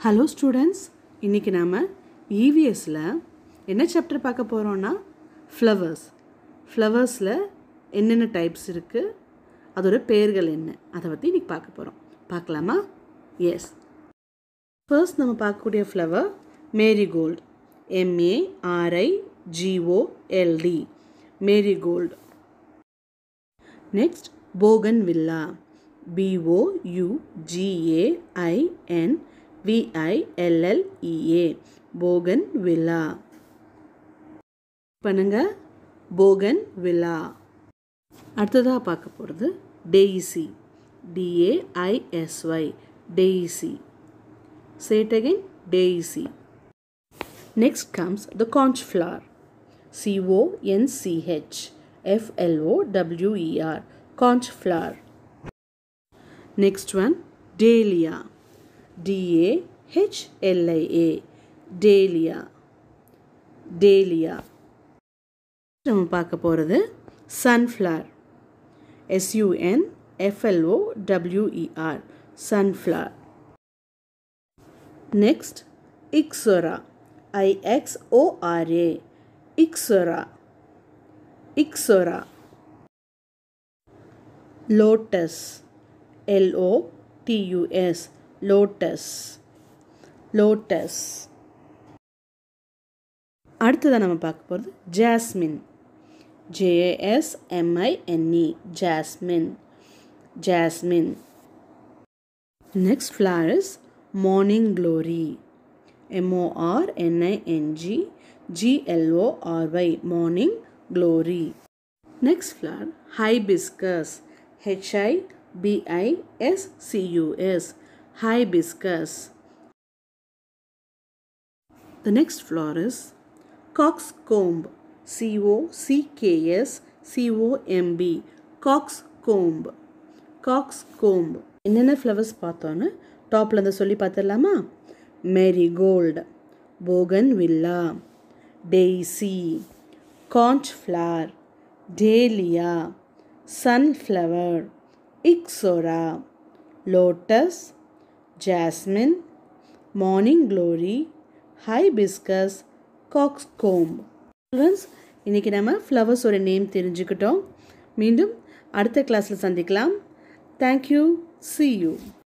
Hello students இன்றைக்கி நாம் இவிஎஸில் என்ன சாப்டர் பார்க்க போகிறோன்னா ஃப்ளவர்ஸ் ஃப்ளவர்ஸில் என்னென்ன டைப்ஸ் இருக்குது அதோட பெயர்கள் என்ன? அதை பற்றி இன்றைக்கி பார்க்க போகிறோம் பார்க்கலாமா? எஸ் ஃபர்ஸ்ட் நம்ம பார்க்கக்கூடிய flower marigold எம்ஏஆர்ஐ ஜிஓஎல்டி marigold next Bogan villa பிஓயுஜிஏஐஎன் விஐஎல்எல்இஏ Bogan villa பண்ணுங்க. போகன் வில்லா அடுத்ததாக பார்க்க போகிறது daisy டிஏஐஎஸ்ஒய் daisy chat again next comes த கான்ச் flower சிஓஎன்சிஹெச் எஃப்எல்ஓடபிள்யூஇஆர் கான்ச் flower next one dahlia டிஏஹெச்எல்ஐஏ dahlia dahlia நம்ம பார்க்க போகிறது sunflower SUN FLO WER sunflower next இக்ஸொரா ஐஎக்ஸ்ஓஆர்ஏ இக்ஸொரா இக்ஸொரா lotus எல்ஓடியூஎஸ் lotus lotus அடுத்ததாக நம்ம பார்க்க போகிறது jasmine ஜேஎஸ்எம்ஐஎன்இ jasmine jasmine next flower is morning glory எம்ஓஆர்என்ஐஎன்ஜி ஜிஎல்ஓஆர்ஒய் morning glory next flower hibiscus HI BISCUS hibiscus. The next flower is coxcomb C O C K S C O M B coxcomb. Coxcomb. என்னென்ன flowers பார்த்தோன்னு டாப்பில் இருந்து சொல்லி பார்த்துடலாமா? Marigold bougainvillea daisy conch flower dahlia sunflower ixora lotus Jasmine, Morning Glory, Hibiscus, Coxcomb. Students இன்றைக்கி நம்ம ஃப்ளவர்ஸோட name தெரிஞ்சுக்கிட்டோம். மீண்டும் அடுத்த கிளாஸில் சந்திக்கலாம். Thank you C you